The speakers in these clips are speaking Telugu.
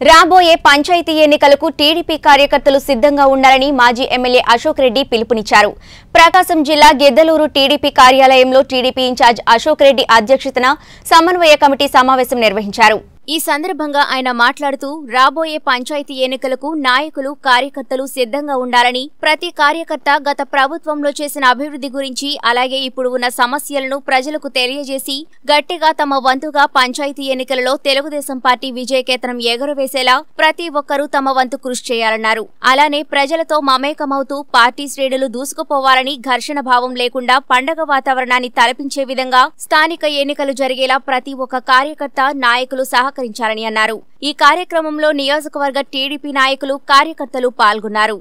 రాబోయే పంచాయతీ ఎన్నికలకు టీడీపీ కార్యకర్తలు సిద్ధంగా ఉండాలని మాజీ ఎమ్మెల్యే అశోక్ రెడ్డి పిలుపునిచ్చారు. ప్రకాశం జిల్లా గెద్దలూరు టీడీపీ కార్యాలయంలో టీడీపీ ఇన్ఛార్జ్ అశోక్ రెడ్డి అధ్యక్షతన సమన్వయ కమిటీ సమావేశం నిర్వహించారు. ఈ సందర్భంగా ఆయన మాట్లాడుతూ రాబోయే పంచాయతీ ఎన్నికలకు నాయకులు కార్యకర్తలు సిద్ధంగా ఉండాలని ప్రతి కార్యకర్త గత ప్రభుత్వంలో చేసిన అభివృద్ధి గురించి అలాగే ఇప్పుడు ఉన్న సమస్యలను ప్రజలకు తెలియజేసి గట్టిగా తమ వంతుగా పంచాయతీ ఎన్నికలలో తెలుగుదేశం పార్టీ విజయకేతనం ఎగురవేసేలా ప్రతి ఒక్కరూ తమ వంతు కృషి చేయాలన్నారు. అలానే ప్రజలతో మమేకమవుతూ పార్టీ శ్రేణులు దూసుకుపోవాలని ఘర్షణ భావం లేకుండా పండగ వాతావరణాన్ని తలపించే విధంగా స్థానిక ఎన్నికలు జరిగేలా ప్రతి ఒక్క కార్యకర్త నాయకులు సహకరించాలని అన్నారు. ఈ కార్యక్రమంలో నియోజకవర్గ టీడీపీ నాయకులు కార్యకర్తలు పాల్గొన్నారు.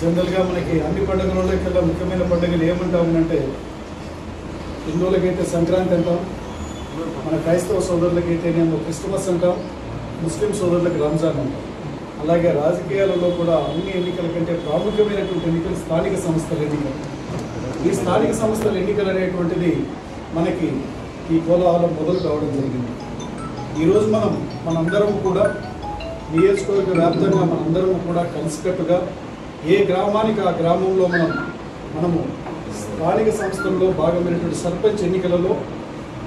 జనరల్గా మనకి అన్ని పండుగలలో కల్లా ముఖ్యమైన పండుగలు ఏమంటామంటే హిందువులకైతే సంక్రాంతి అంటాం మన క్రైస్తవ సోదరులకైతేనేమో క్రిస్మస్ అంటాం ముస్లిం సోదరులకు రంజాన్ అంటాం. అలాగే రాజకీయాలలో కూడా అన్ని ఎన్నికల కంటే ప్రాముఖ్యమైనటువంటి ఎన్నికలు స్థానిక సంస్థల ఎన్నికలు. ఈ స్థానిక సంస్థల ఎన్నికలు అనేటువంటిది మనకి ఈ కోలాహలం మొదలు కావడం జరిగింది. ఈరోజు మనం మనందరం కూడా నియోజకవర్గ వ్యాప్తంగా మనందరం కూడా కలిసికట్టుగా ఏ గ్రామానికి ఆ గ్రామంలో మనం మనము స్థానిక సంస్థల్లో భాగమైనటువంటి సర్పంచ్ ఎన్నికలలో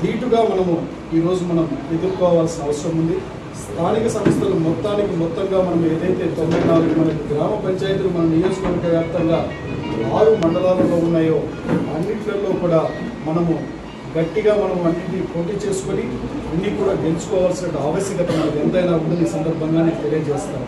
ధీటుగా మనము ఈరోజు మనం ఎదుర్కోవాల్సిన అవసరం ఉంది. స్థానిక సంస్థలు మొత్తానికి మొత్తంగా మనం ఏదైతే తొంభై నాలుగు మనకి గ్రామ పంచాయతీలు మన నియోజకవర్గ వ్యాప్తంగా ఆరు మండలాలలో ఉన్నాయో అన్నిట్లలో కూడా మనము గట్టిగా మనం అన్నింటినీ పోటీ చేసుకొని అన్నీ కూడా గెలుచుకోవాల్సిన ఆవశ్యకత మనకు ఎంతైనా ఉందని ఈ సందర్భంగా నేను తెలియజేస్తాను.